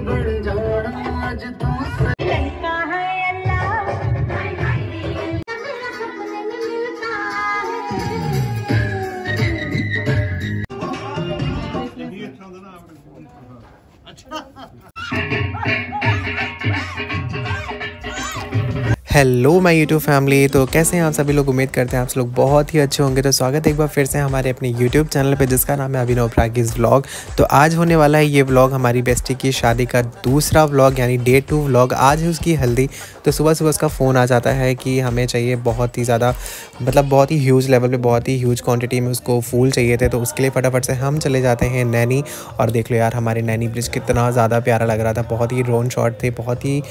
बन hello my YouTube family तो कैसे हैं आप सभी लोग? उम्मीद करते हैं आप लोग बहुत ही अच्छे होंगे। तो स्वागत है एक बार फिर से हमारे अपने यूट्यूब चैनल पे, जिसका नाम है अभिनव प्रागिस व्लॉग। तो आज होने वाला है ये व्लॉग, हमारी बेस्टी की शादी का दूसरा व्लॉग, यानी डे टू व्लॉग। आज है उसकी हल्दी। तो सुबह सुबह उसका फ़ोन आ जाता है कि हमें चाहिए बहुत ही ज़्यादा मतलब बहुत ही ह्यूज लेवल पर बहुत ही ह्यूज क्वांटिटी में उसको फूल चाहिए थे। तो उसके लिए फटाफट से हम चले जाते हैं नैनी। और देख लो यार, हमारे नैनी ब्रिज कितना ज़्यादा प्यारा लग रहा था। बहुत ही ड्रोन शॉट थे, बहुत ही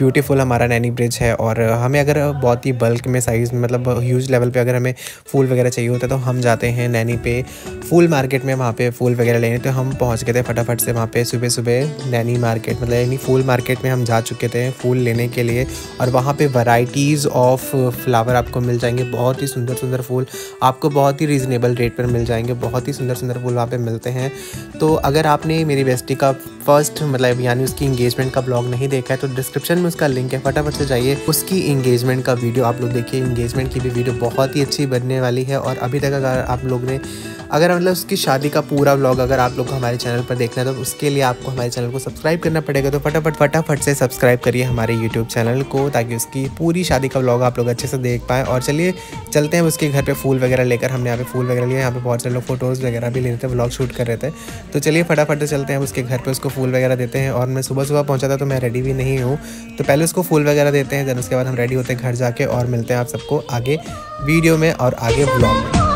ब्यूटीफुल हमारा नैनी ब्रिज है और हमें अगर बहुत ही बल्क में साइज़ मतलब ह्यूज लेवल पे अगर हमें फूल वगैरह चाहिए होता है तो हम जाते हैं नैनी पे। फूल मार्केट में वहाँ पे फूल वगैरह लेने तो हम पहुँच गए थे फटाफट से वहाँ पे सुबह सुबह नैनी मार्केट मतलब यानी फूल मार्केट में हम जा चुके थे फूल लेने के लिए। और वहाँ पर वैरायटीज़ ऑफ़ फ्लावर आपको मिल जाएँगे, बहुत ही सुंदर सुंदर फूल, आपको बहुत ही रीज़नेबल रेट पर मिल जाएँगे, बहुत ही सुंदर सुंदर फूल वहाँ पर मिलते हैं। तो अगर आपने मेरी बेस्टी का फ़र्स्ट मतलब यानी उसकी इंगेजमेंट का ब्लॉग नहीं देखा है तो डिस्क्रिप्शन में उसका लिंक है, फटाफट से जाइए। उसकी इंगेजमेंट का वीडियो आप लोग देखिए। इंगेजमेंट की भी वीडियो बहुत ही अच्छी बनने वाली है और अभी तक अगर आप लोग ने अगर मतलब उसकी शादी का पूरा व्लॉग अगर आप लोग को हमारे चैनल पर देखना है तो उसके लिए आपको हमारे चैनल को सब्सक्राइब करना पड़ेगा। तो फटाफट फटाफट से सब्सक्राइब करिए हमारे यूट्यूब चैनल को, ताकि उसकी पूरी शादी का व्लॉग आप लोग अच्छे से देख पाएँ। और चलिए, चलते हैं उसके घर पर फूल वगैरह लेकर। हमने यहाँ पे फूल वगैरह लिए, यहाँ पे बहुत सारे लोग फ़ोटोज़ वगैरह भी ले रहे थे व्लॉग शूट कर रहे थे। तो चलिए फटाफट से चलते हैं उसके घर पर उसको फूल वगैरह देते हैं। और मैं सुबह सुबह पहुँचा था तो मैं रेडी भी नहीं हूँ। तो पहले उसको फूल वगैरह देते हैं देन उसके बाद हम रेडी होते हैं घर जाके। और मिलते हैं आप सबको आगे वीडियो में और आगे ब्लॉग में।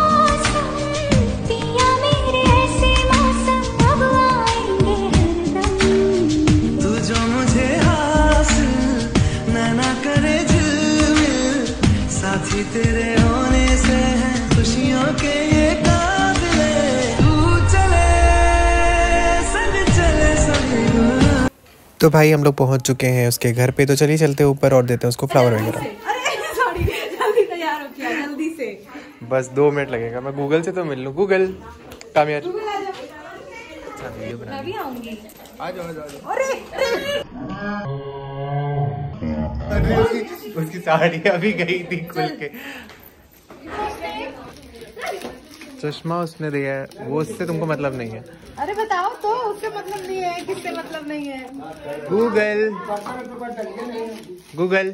तो भाई हम लोग पहुँच चुके हैं उसके घर पे तो चलिए चलते ऊपर और देते हैं उसको फ्लावर वगैरह। अरे सॉरी जल्दी तैयार हो किया जल्दी से। बस दो मिनट लगेगा मैं गूगल से तो मिल लूँ। गूगल काम यार मैं भी आऊँगी। आ जाओ आ जाओ। अरे अरे। उसकी उसकी साड़ी अभी गई थी खुल के। चश्मा उसने दिया है वो उससे तुमको मतलब नहीं है। अरे बताओ तो उससे मतलब नहीं है किससे मतलब नहीं है? गूगल। गूगल।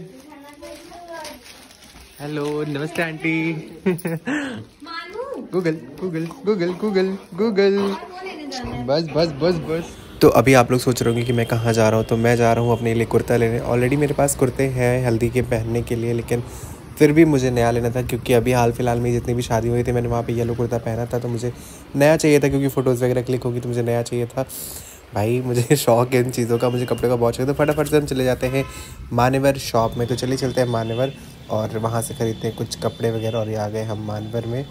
हेलो नमस्ते aunty. Google Google Google Google Google. बस बस बस बस। तो अभी आप लोग सोच रहे होंगे कि मैं कहाँ जा रहा हूँ तो मैं जा रहा हूँ अपने लिए कुर्ता लेने। ऑलरेडी मेरे पास कुर्ते हैं हल्दी के पहनने के लिए लेकिन फिर भी मुझे नया लेना था, क्योंकि अभी हाल फ़िलहाल में जितनी भी शादी हुई थी, मैंने वहाँ पे येलो कुर्ता पहना था तो मुझे नया चाहिए था, क्योंकि फ़ोटोज़ वगैरह क्लिक होगी तो मुझे नया चाहिए था। भाई, मुझे शौक है इन चीज़ों का, मुझे कपड़े का बहुत शौक है। तो फटाफट से हम चले जाते हैं मानेवर शॉप में तो चलिए चलते हैं मानेवर और वहाँ से ख़रीदते हैं कुछ कपड़े वगैरह और ये आ गए हम मानवर में।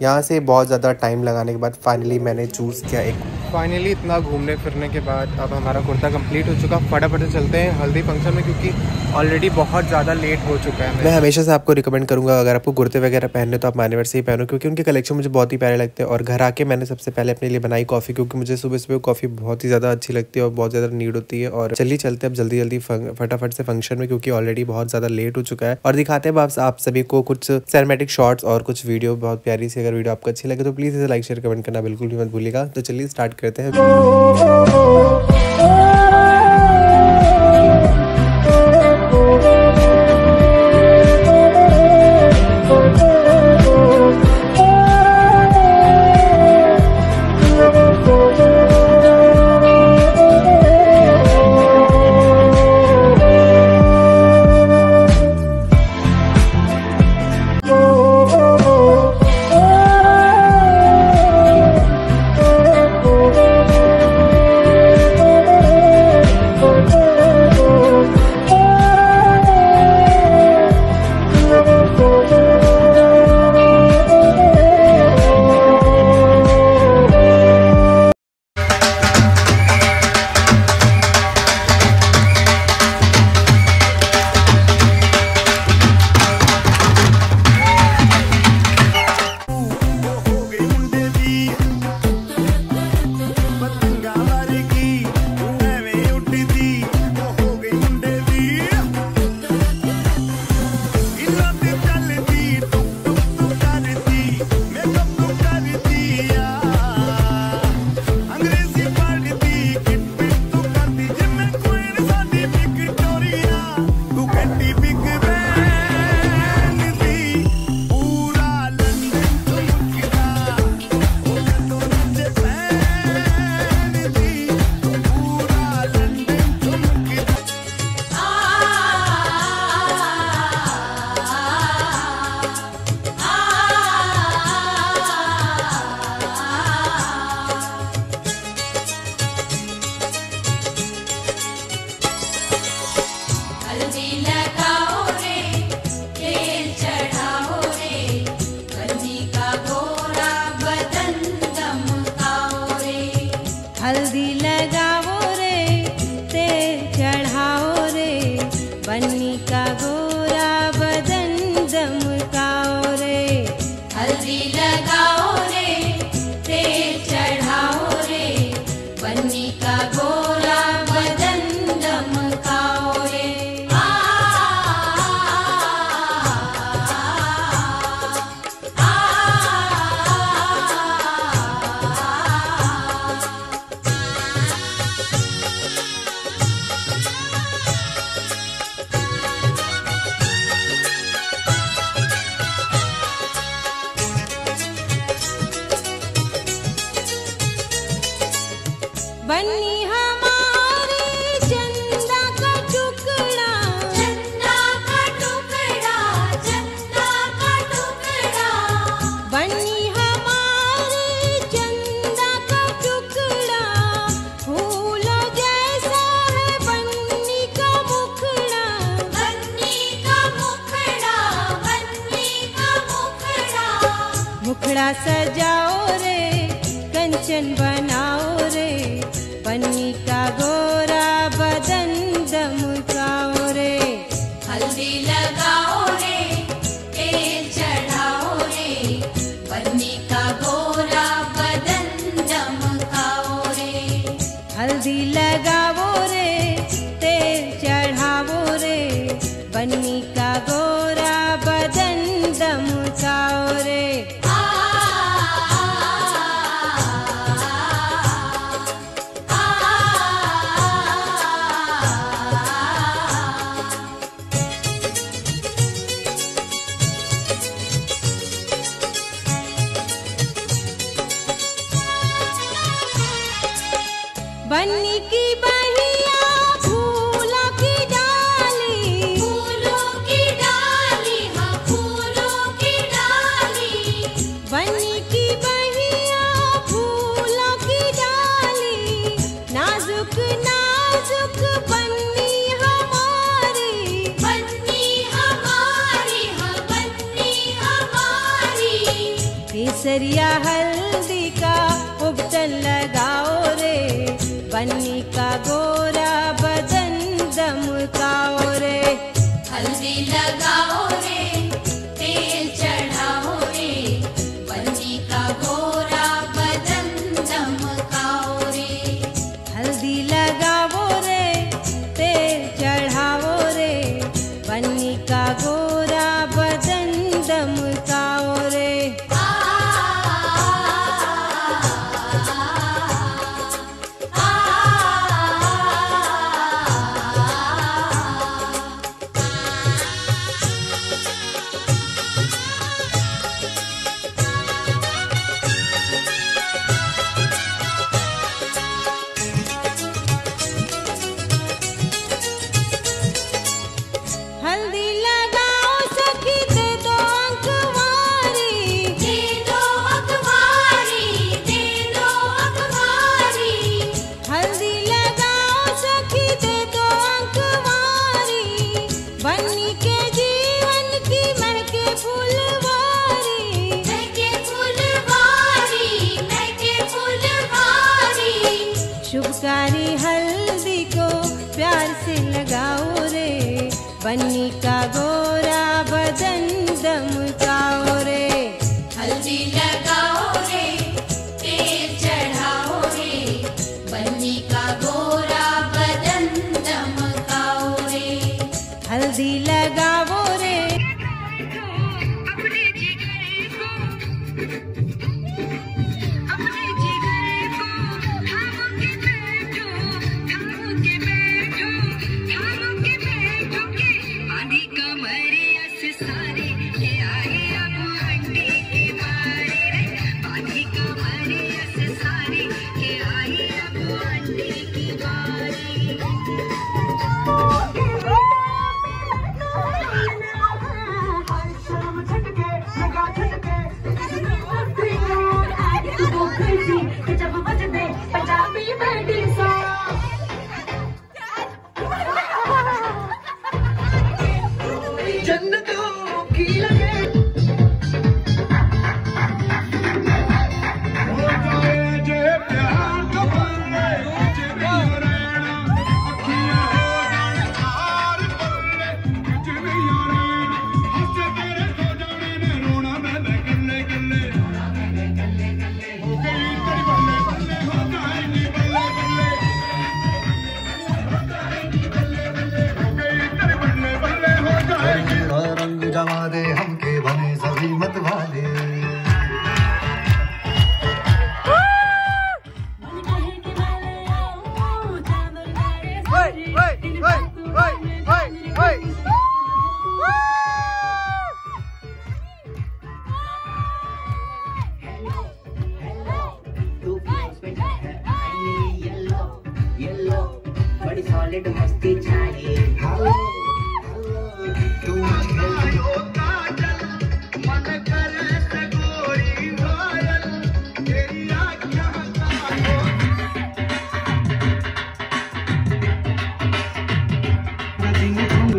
यहाँ से बहुत ज़्यादा टाइम लगाने के बाद फाइनली मैंने चूज़ किया एक फाइनली इतना घूमने फिरने के बाद अब हमारा कुर्ता कंप्लीट हो चुका। फटाफट चलते हैं हल्दी फ़ंक्शन में क्योंकि ऑलरेडी बहुत ज़्यादा लेट हो चुका है मैं हमेशा से आपको रिकमेंड करूँगा अगर आपको कुर्ते वगैरह पहनने तो आप मानेवर से ही पहनो क्योंकि उनके कलेक्शन मुझे बहुत ही प्यारे लगते हैं। और घर आके मैंने सबसे पहले अपने लिए बनाई कॉफ़ी क्योंकि मुझे सुबह सुबह कॉफ़ी बहुत ही ज़्यादा अच्छी लगती है और बहुत ज़्यादा नीड होती है। और चलिए चलते अब जल्दी जल्दी फटाफट से फ़ंक्शन में क्योंकि ऑलरेडी बहुत ज़्यादा लेट हो चुका है। और दिखाते हैं आप, आप सभी को कुछ सिनेमेटिक शॉर्ट्स और कुछ वीडियो बहुत प्यारी सी अगर वीडियो आपको अच्छी लगे तो प्लीज़ इसे लाइक, शेयर, कमेंट करना बिल्कुल भी मत भूलिएगा। तो चलिए स्टार्ट करते हैं। I've. केसरिया हल्दी का उबटन लगाओ रे बन्नी का गोरा बदन दमकाओ रे। हल्दी लगाओ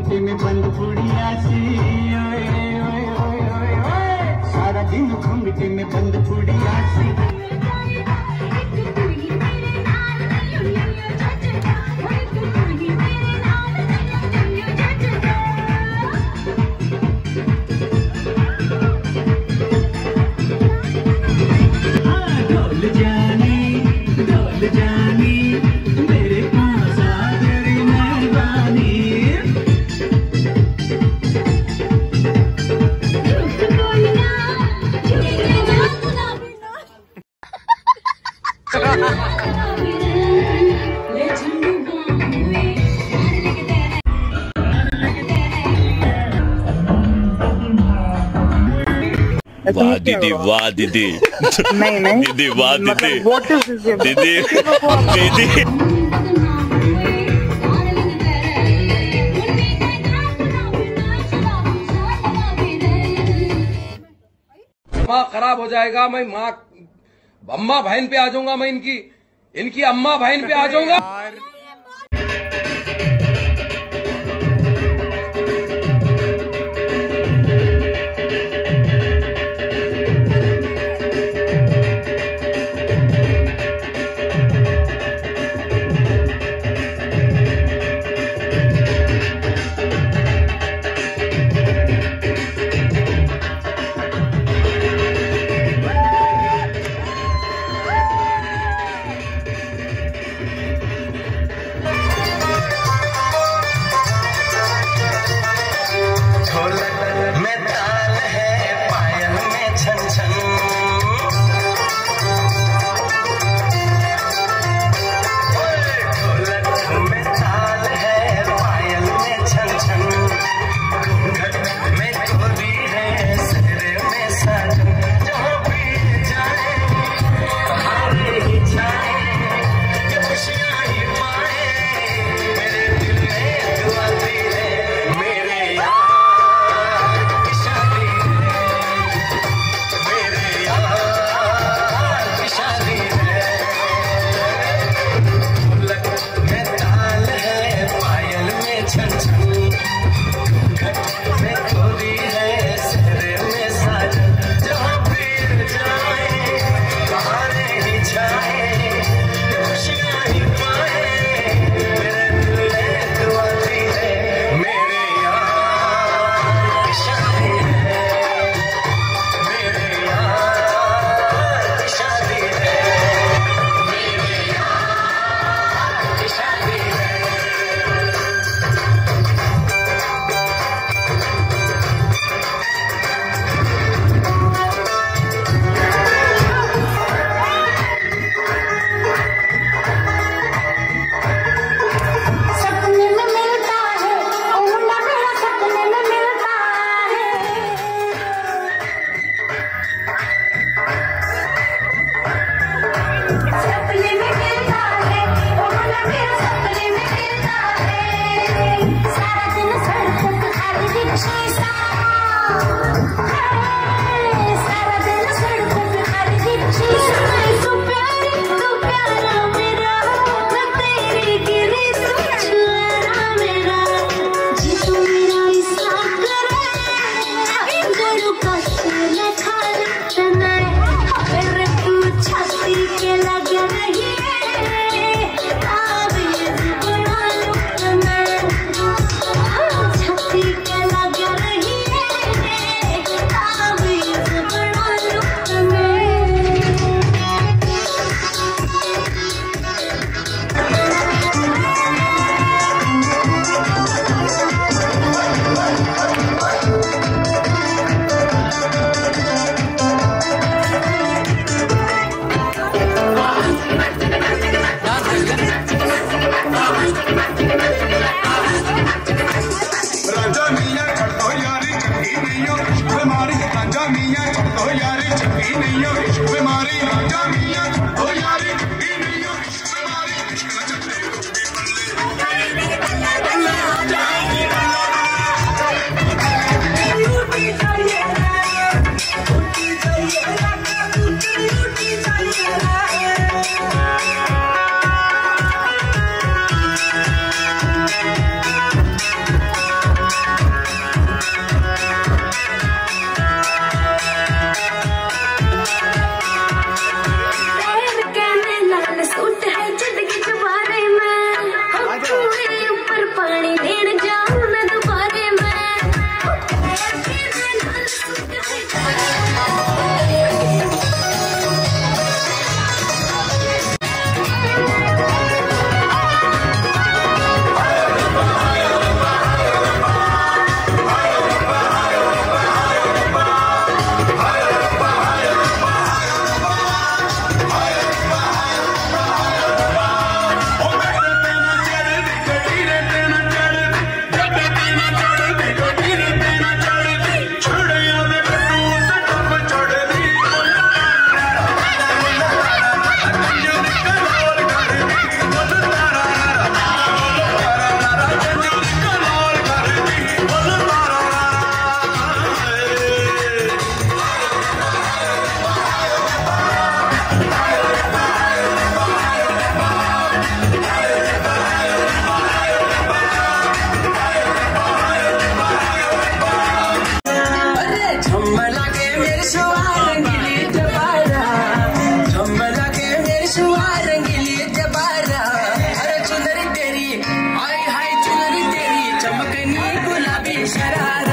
में बंद ओए सारा दिन घूमते में बंद पुड़िया सी। दीदी वाह दीदी। नहीं नहीं। दीदी वाह दीदी। मतलब game? दीदी दीदी। दिमाग खराब हो जाएगा मैं माँ अम्मा बहन पे आ जाऊँगा मैं इनकी इनकी अम्मा बहन पे आ जाऊँगा। Shut up.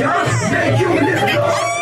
Y'all you live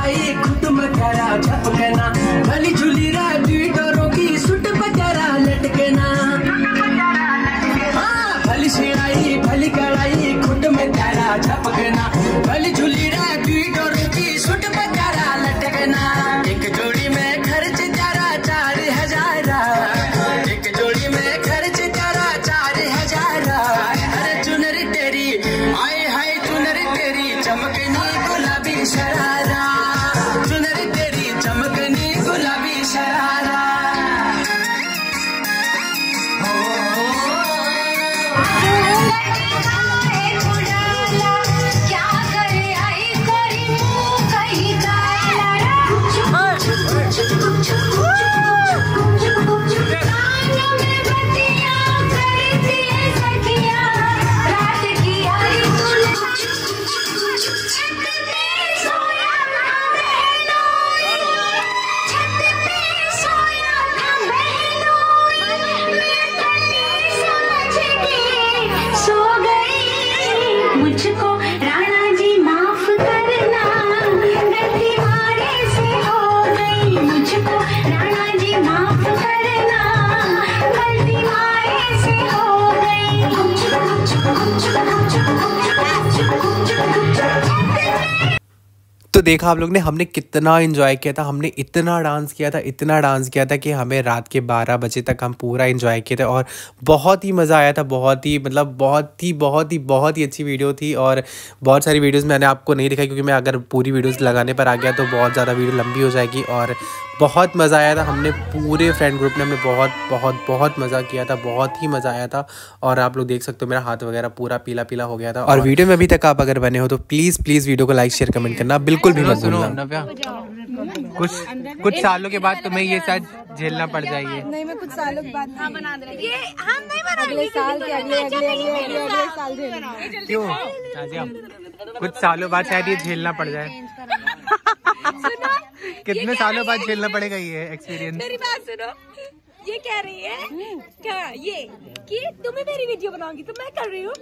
आई खुद मकरा झपकना भली झुली रा देखा आप लोग ने, हमने कितना इन्जॉय किया था, हमने इतना डांस किया था, इतना डांस किया था कि हमें रात के 12 बजे तक हम पूरा इन्जॉय किए थे और बहुत ही मज़ा आया था, बहुत ही मतलब बहुत ही बहुत ही बहुत ही अच्छी वीडियो थी और बहुत सारी वीडियोज़ मैंने आपको नहीं दिखाई क्योंकि मैं अगर पूरी वीडियोज़ लगाने पर आ गया तो बहुत ज़्यादा वीडियो लंबी हो जाएगी और बहुत मज़ा आया था। हमने पूरे फ्रेंड ग्रुप ने हमने बहुत बहुत बहुत मज़ा किया था बहुत ही मज़ा आया था। और आप लोग देख सकते हो मेरा हाथ वगैरह पूरा पीला पीला हो गया था और वीडियो में अभी तक आप अगर बने हो तो प्लीज़ प्लीज़ वीडियो को लाइक शेयर कमेंट करना बिल्कुल भी मत भूलना। कुछ कुछ सालों के बाद तुम्हें ये शायद झेलना पड़ जाएगी। नहीं मैं कुछ सालों के बाद हाँ बना ये हम नहीं बना अगले साल के अगले अगले अगले अगले साल झेलेंगे क्यों? कुछ सालों बाद शायद ये झेलना पड़ जाए। कितने सालों बाद झेलना पड़ेगा ये एक्सपीरियंस मेरी बात सुनो ये कह रही है क्या ये कि तुम्हें मेरी वीडियो बनाऊँगी तो मैं कर रही हूँ।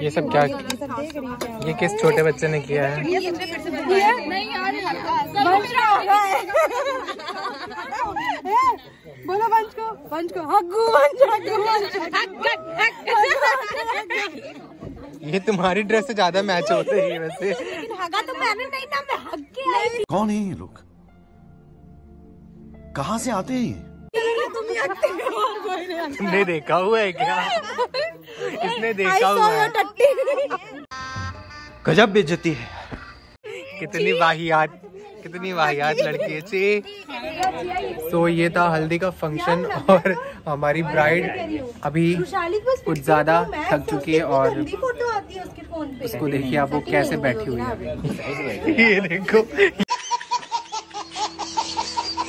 ये सब क्या ये किस छोटे बच्चे ने किया है? बोलो वंश को। वंश को हग्गू वंश हग्गू ये तुम्हारी ड्रेस से ज़्यादा मैच होते रही है वैसे। हगा तो मैंने नहीं ना मैं हग के आई कौन है ये लोग? कहाँ से आते हैं ये? ही हो। तुमने देखा हुआ है क्या? इसने देखा हुआ है। गजब बेइज्जती है। कितनी वाहियात कितनी वाहियात लड़की है ची तो ये था हल्दी का फ़ंक्शन और हमारी ब्राइड अभी कुछ ज़्यादा थक चुकी है और उसके देखिए आप वो कैसे बैठी हुई है। अभी। ये देखो।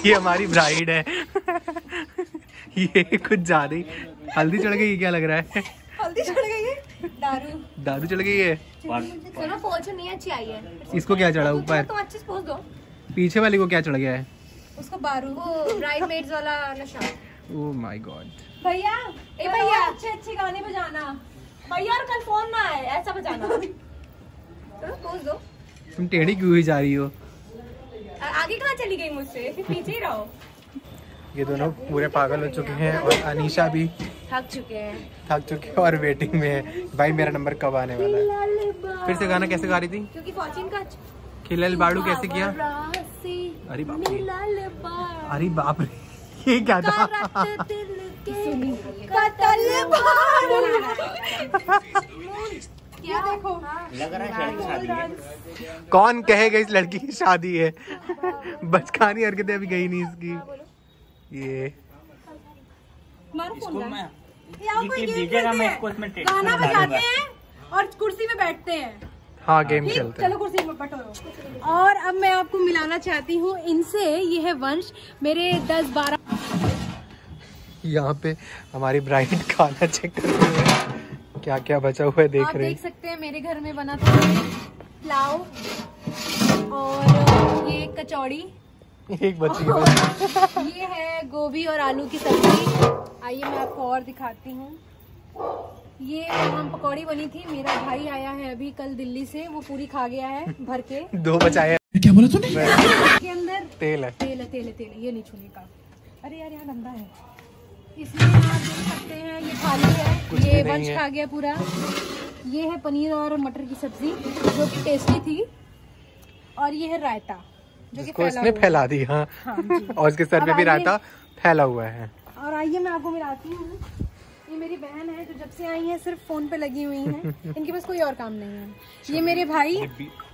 ये हमारी ब्राइड है। ये कुछ ज़्यादा ही हल्दी चढ़ गई क्या लग रहा है? हल्दी चढ़ गई है। दारू। दारू चढ़ गई है? सुनो पोच नहीं अच्छी आई है। इसको क्या चढ़ा ऊपर? तुम अच्छे से पोच दो। पीछे वाले को क्या चढ़ गया है? उसको बारू। वो ब्राइड मेड्स वाला नशा। ओ माय गॉड भैया ए भैया। अच्छे अच्छे गाने बजाना। भैया और कल फ़ोन ना आए ऐसा बजाना। चलो पोच दो। तुम टेढ़ी क्यों हुई जा रही हो? आगे कहाँ चली गई मुझसे? फिर पीछे ही रहो। ये दोनों पूरे पागल हो चुके हैं और अनीशा भी थक चुके हैं। थक चुके हैं और वेटिंग में है। भाई मेरा नंबर कब आने वाला है? फिर से गाना कैसे गा रही थी? क्योंकि का खिलल बाड़ू कैसे किया? अरे बाप रे। अरे बाप रे। ये क्या था? क्या देखो? कौन कहेगा इस लड़की की शादी है? बचकानी हरकतें अभी गई नहीं इसकी। ये। मारो फ़ोन ये आओ कोई गेम खेलते हैं। गाना बजाते हैं और कुर्सी में बैठते हैं। हाँ गेम खेलते हैं। चलो कुर्सी में बटो और अब मैं आपको मिलाना चाहती हूँ इनसे ये है वंश मेरे दस बारह यहाँ पे हमारी ब्राइड खाना चेक कर रही है। क्या क्या बचा हुआ है देख आप रही देख सकते हैं मेरे घर में बना था। पुलाव और ये कचौड़ी। एक बच्ची है ये है गोभी और आलू की सब्ज़ी। आइए मैं आपको और दिखाती हूँ। ये हम पकौड़ी बनी थी। मेरा भाई आया है अभी कल दिल्ली से। वो पूरी खा गया है भर के। दो बचाए क्या बोला तूने? के अंदर तेल है। तेल है तेल है तेल है। ये नहीं छूने का। अरे यार यहाँ गंदा है। इसमें आप देख सकते हैं ये खाली है। ये वंश खा गया पूरा। ये है पनीर और मटर की सब्ज़ी जो कि टेस्टी थी। और ये है रायता। जो कि फैला इसने फैला दी हाँ। और इसके सर पे भी। रहता फैला हुआ है। और आइए मैं आपको मिलाती हूँ। ये मेरी बहन है जो जब से आई है सिर्फ़ फ़ोन पे लगी हुई है। इनके पास कोई और काम नहीं है। ये मेरे भाई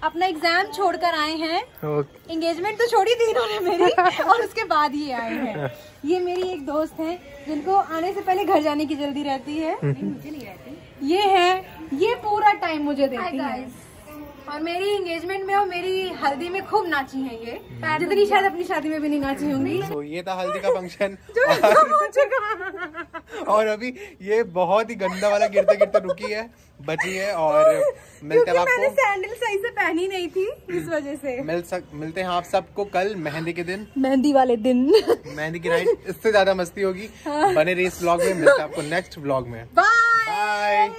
अपना एग्ज़ाम छोड़कर आए हैं। ओके। एंगेजमेंट तो छोड़ी थी इन्होंने मेरी और उसके बाद ये आए हैं। ये मेरी एक दोस्त है जिनको आने से पहले घर जाने की जल्दी रहती है। मुझे नहीं रहती ये है ये पूरा टाइम मुझे देती है। और मेरी एंगेजमेंट में और मेरी हल्दी में खूब नाची है ये। जितनी शायद अपनी शादी में भी नहीं नाची होंगी। तो ये था हल्दी का फ़ंक्शन और अभी ये बहुत ही गंदा वाला गिरते गिरते रुकी है बची है और मिलते हैं आपको। सैंडल सही से पहनी नहीं थी इस वजह से। मिल सक मिलते हैं आप सबको कल मेहंदी के दिन। मेहंदी वाले दिन। मेहंदी की नाइट इससे ज़्यादा मस्ती होगी। बने रही इस ब्लॉग में मिलते हैं आपको नेक्स्ट ब्लॉग में। बाय